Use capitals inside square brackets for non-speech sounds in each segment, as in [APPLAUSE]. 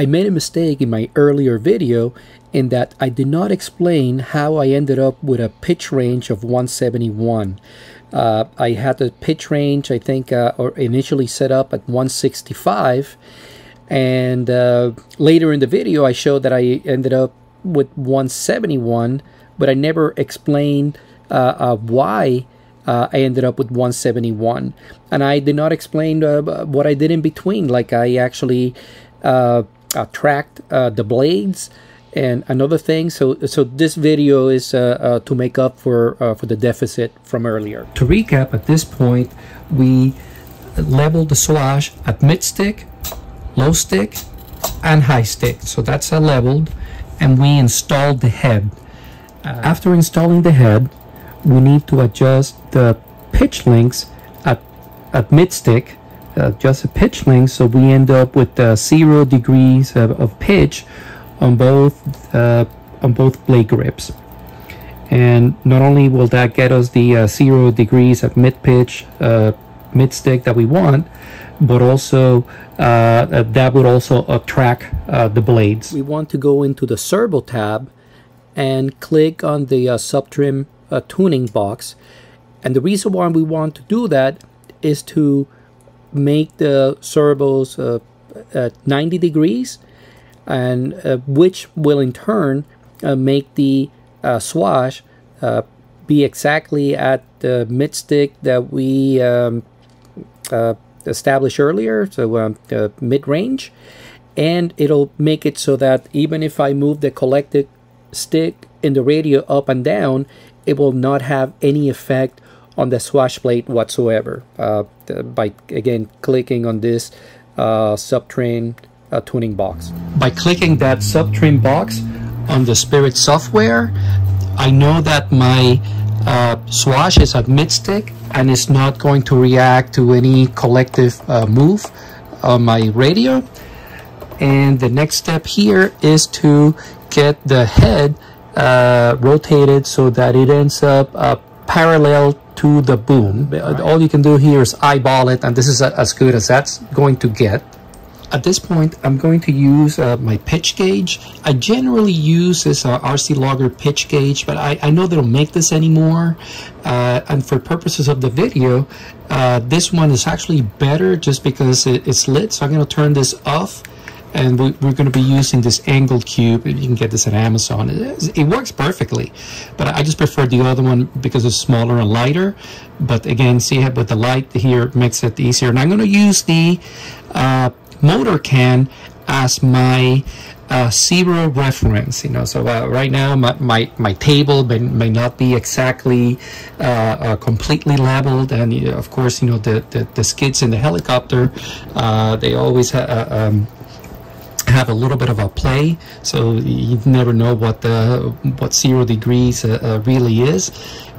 I made a mistake in my earlier video in that I did not explain how I ended up with a pitch range of 171. Uh, I had the pitch range, I think, uh, or initially set up at 165. And uh, later in the video, I showed that I ended up with 171, but I never explained uh, uh, why uh, I ended up with 171. And I did not explain what I did in between. Like I actually tracked the blades. And another thing so so this video is uh, uh, to make up for uh, for the deficit from earlier. To recap at this point we leveled the swash at mid stick low stick and high stick. So that's a leveled. And we installed the head uh, after installing the head we need to adjust the pitch links at at mid stick uh, just a pitch link so we end up with uh, zero degrees of, of pitch on both uh, on both blade grips. And not only will that get us the uh, zero degrees of mid pitch uh, mid stick that we want but also uh, that would also uh, the blades. We want to go into the servo tab and click on the sub subtrim tuning box. And the reason why we want to do that is to make the servos at 90 degrees and uh, which will in turn uh, make the uh, swash uh, be exactly at the mid stick that we um, uh, established earlier, so um, mid range, and it'll make it so that even if I move the collective stick in the radio up and down, it will not have any effect on the swash plate whatsoever uh, by again clicking on this uh, subtrim uh, tuning box. By clicking that subtrim box on the Spirit software, I know that my uh, swash is at mid-stick and it's not going to react to any collective uh, move on my radio. And the next step here is to get the head uh, rotated so that it ends up uh, parallel to the boom. Right. All you can do here is eyeball it and this is as good as that's going to get. At this point, I'm going to use uh, my pitch gauge. I generally use this uh, RC Logger pitch gauge, but I, I know they don't make this anymore. Uh, and for purposes of the video, uh, this one is actually better just because it, it's lit. So I'm going to turn this off and we, are going to be using this angled cube. and You can get this at Amazon. It, it, works perfectly, but I just prefer the other one because it's smaller and lighter. But again, see how with the light here makes it easier. And I'm going to use the uh, motor can as my uh, zero reference you know so uh, right now my, my, my table may, may not be exactly uh, uh completely leveled and of course you know the, the, the skids in the helicopter uh, they always uh, um, have a little bit of a play so you never know what the what zero degrees really is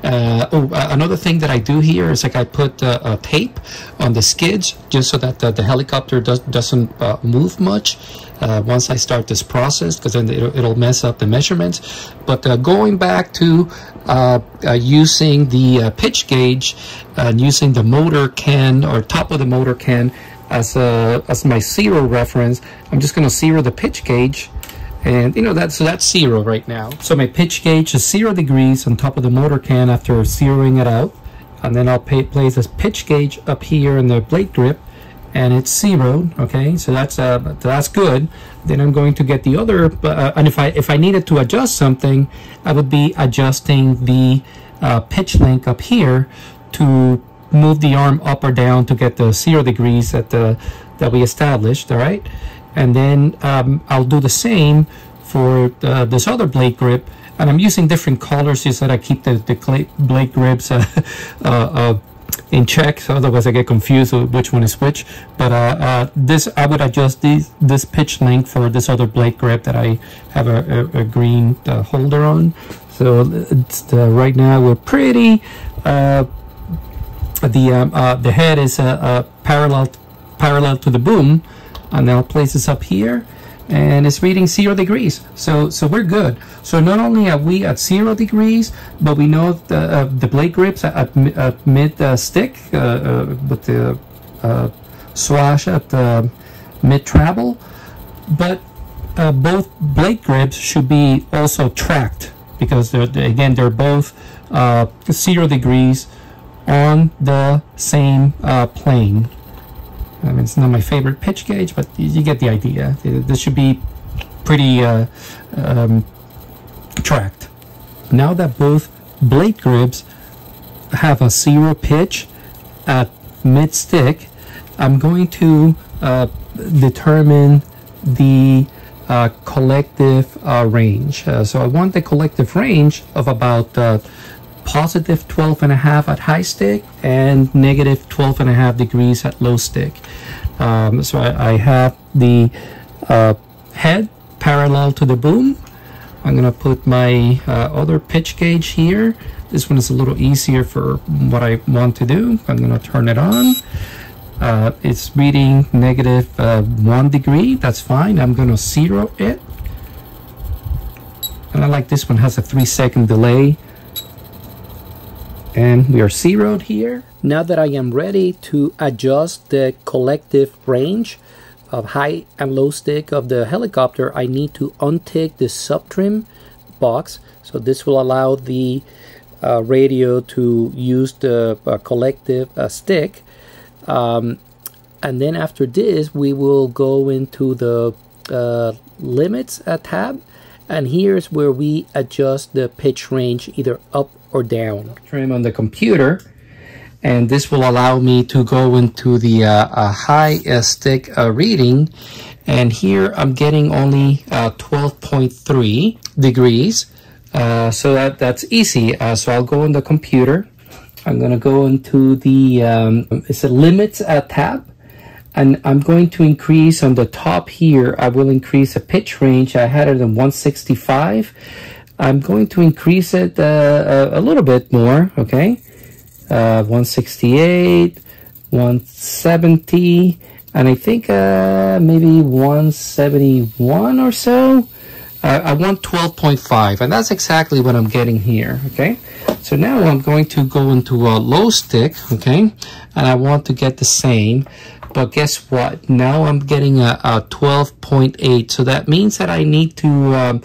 uh, oh, another thing that I do here is like I put uh, a tape on the skids just so that the, the helicopter does, doesn't uh, move much uh, once I start this process because then it'll, it'll, mess up the measurements. But uh, going back to uh, using the pitch gauge and using the motor can or top of the motor can as, a, as my zero reference, I'm just going to zero the pitch gauge. And you know that so that's zero right now. So my pitch gauge is zero degrees on top of the motor can after zeroing it out. And then I'll pay, place this pitch gauge up here in the blade grip and it's zero okay? So that's uh that's good. Then I'm going to get the other uh, and if I if I needed to adjust something I would be adjusting the uh, pitch link up here to move the arm up or down to get the zero degrees that the that we established all right? And then um, I'll do the same for uh, this other blade grip and I'm using different colors so that I keep the, the blade grips [LAUGHS] uh, uh, uh, in check so otherwise I get confused with which one is which. But uh, uh, this I would adjust this, this pitch link for this other blade grip that I have a, a, a green holder on. So right now we're pretty the um, the head is parallel parallel to the boom and I'll place this up here and it's reading zero degrees. So so we're good. So not only are we at zero degrees but we know the, uh, the blade grips at, at mid uh, stick uh, uh with the uh, swash at mid travel. But uh, both blade grips should be also tracked because they're, they, again they're both uh, zero degrees on the same uh, plane. I mean, it's not my favorite pitch gauge, but you get the idea. This should be pretty uh, um, tracked. Now that both blade grips have a zero pitch at mid stick, I'm going to uh, determine the uh, collective uh, range. Uh, so I want the collective range of about positive 12 and a half at high stick and negative 12 and a half degrees at low stick. Um, so I, I, have the uh, head parallel to the boom. I'm going to put my uh, other pitch gauge here. This one is a little easier for what I want to do. I'm going to turn it on. Uh, it's reading negative, uh, one degree. That's fine. I'm going to zero it. And I like this one has a three second delay and we are zeroed here. Now that I am ready to adjust the collective range of high and low stick of the helicopter, I need to untick the subtrim box. So this will allow the uh, radio to use the uh, collective uh, stick. Um, and then after this, we will go into the uh, limits tab. And here's where we adjust the pitch range either up or down. Trim on the computer and this will allow me to go into the uh, high uh, stick uh, reading and here I'm getting only uh, 12.3 degrees uh, so that that's easy. So I'll go on the computer. I'm gonna go into the um, it's a limits tab and I'm going to increase on the top here. I will increase a pitch range. I had it in 165 I'm going to increase it uh, a, a, little bit more, okay? Uh, 168, 170, and I think uh, maybe 171 or so. Uh, I want 12.5, and that's exactly what I'm getting here, okay? So now I'm going to go into a low stick, okay? And I want to get the same, but guess what? Now I'm getting a, a 12.8, so that means that I need to um,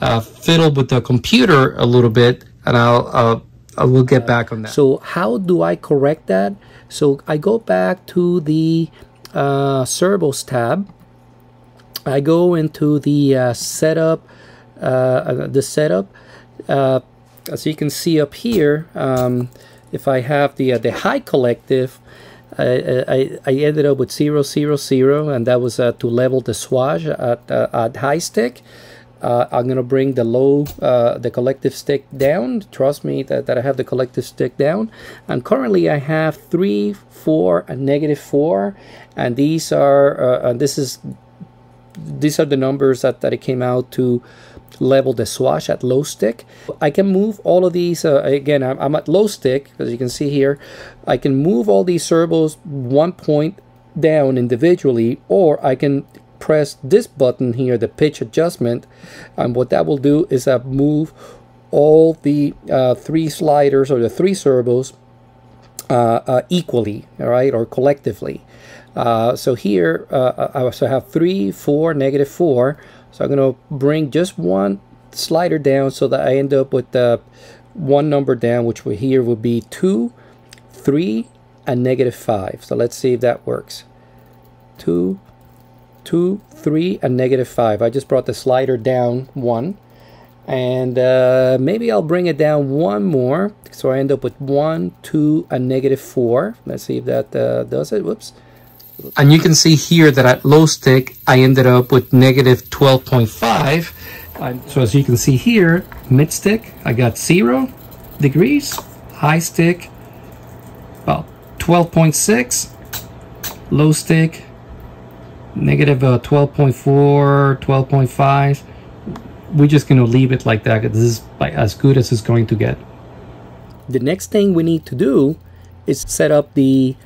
uh, fiddle with the computer a little bit, and I'll uh, I will get back on that. So how do I correct that? So I go back to the uh, servos tab. I go into the uh, setup, uh, uh the setup. Uh, as you can see up here, um, if I have the uh, the high collective, I, I, I, ended up with 000, and that was to level the swash at, at high stick uh, I'm gonna bring the low uh, the collective stick down. Trust me that, that I have the collective stick down. And currently I have three four and negative four. And these are uh, and this is these are the numbers that, that it came out to level the swash at low stick. I can move all of these uh, again I'm, I'm at low stick as you can see here. I can move all these servos one point down individually or I can press this button here, the pitch adjustment, and what that will do is uh, move all the uh, three sliders or the three servos uh, uh equally, all right, or collectively. Uh, so here, uh, I also have three, four, negative four. So I'm going to bring just one slider down so that I end up with the one number down, which we here would be two, three, and negative five. So let's see if that works. Two, 2, 3, and negative 5. I just brought the slider down 1. And uh, maybe I'll bring it down one more. So I end up with 1, 2, and negative 4. Let's see if that uh, does it. Whoops. And you can see here that at low stick, I ended up with negative 12.5. so as you can see here, mid stick, I got 0 degrees. High stick, about 12.6. Low stick, negative uh, 12.4, 12.5. We're just going to leave it like that. This is as good as it's going to get. The next thing we need to do is set up the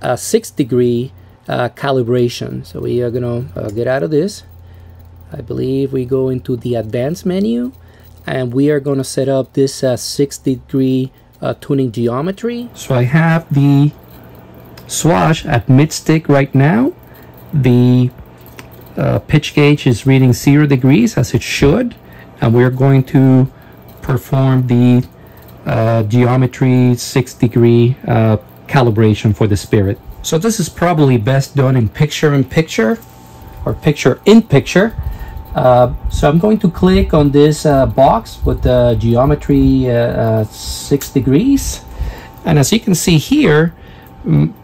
uh, 6 degree uh, calibration. So we are going to uh, get out of this. I believe we go into the advanced menu and we are going to set up this uh, 6 degree uh, tuning geometry. So I have the swash at mid stick right now the uh, pitch gauge is reading zero degrees as it should and we're going to perform the uh, geometry six degree uh, calibration for the spirit. So this is probably best done in picture in picture or picture in picture. Uh, so I'm going to click on this uh, box with the geometry uh, six degrees. And as you can see here,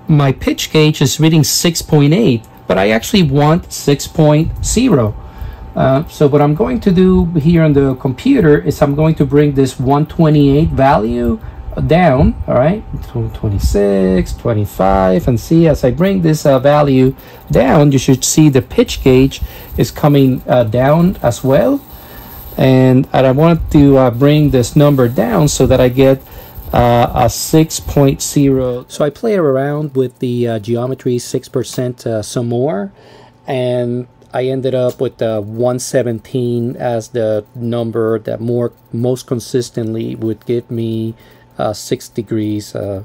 my pitch gauge is reading 6.8, but I actually want 6.0. Uh, so what I'm going to do here on the computer is I'm going to bring this 128 value down, all right, 26, 25, and see as I bring this uh, value down, you should see the pitch gauge is coming uh, down as well. And, and I want to uh, bring this number down so that I get uh, a 6.0. So I play around with the uh, geometry 6% uh, some more, and I ended up with the 117 as the number that more most consistently would give me uh, six degrees. Uh,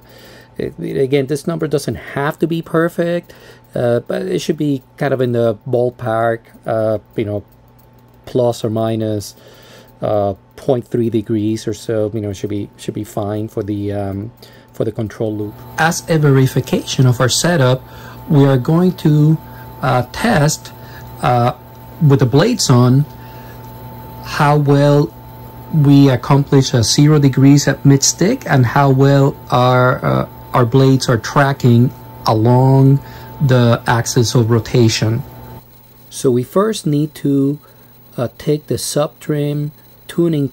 it, again, this number doesn't have to be perfect, uh, but it should be kind of in the ballpark. Uh, you know, plus or minus, uh, 0.3 degrees or so. You know, should be should be fine for the um, for the control loop. As a verification of our setup, we are going to uh, test uh, with the blades on how well we accomplish a zero degrees at mid stick and how well our uh, our blades are tracking along the axis of rotation. So we first need to uh, take the sub trim tuning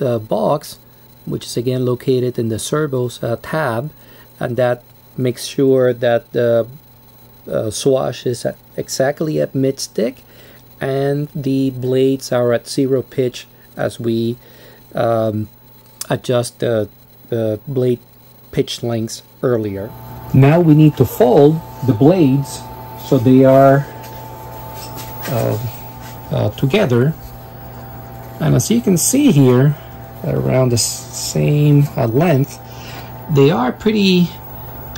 uh, box which is again located in the servos uh, tab and that makes sure that the uh, swash is at exactly at mid stick and the blades are at zero pitch as we um, adjust the, blade pitch links earlier. Now we need to fold the blades so they are uh, uh, together and as you can see here around the same uh, length they are pretty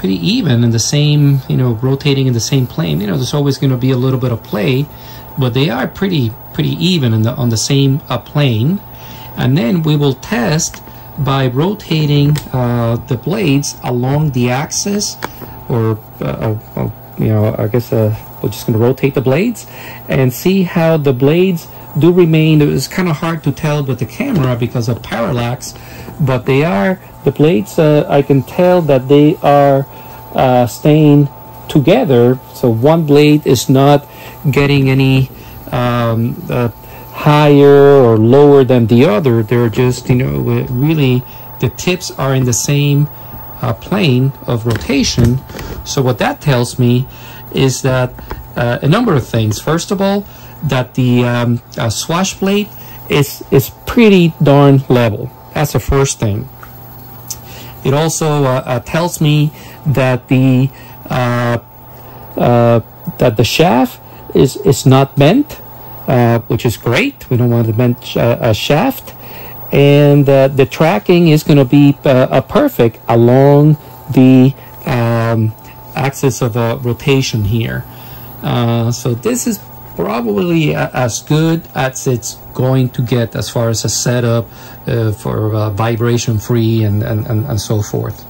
pretty even in the same, you know, rotating in the same plane. You know, there's always going to be a little bit of play, but they are pretty pretty even the, on the same uh, plane. And then we will test by rotating uh, the blades along the axis, or uh, uh, uh you know, I guess uh, we're just going to rotate the blades and see how the blades do remain. It's kind of hard to tell with the camera because of parallax, but they are the blades. I can tell that they are uh, staying together. So one blade is not getting any um, uh, higher or lower than the other. They're just, you know, really the tips are in the same uh, plane of rotation. So what that tells me is that uh, a number of things. First of all, that the um, uh, swash plate is is pretty darn level. That's the first thing. It also uh, uh, tells me that the uh, that the shaft is is not bent, which is great. We don't want to bend a shaft, and the tracking is going to be perfect along the um, axis of rotation here. so this is probably as good as it's going to get as far as a setup uh, for uh, vibration free and, and, and, and so forth.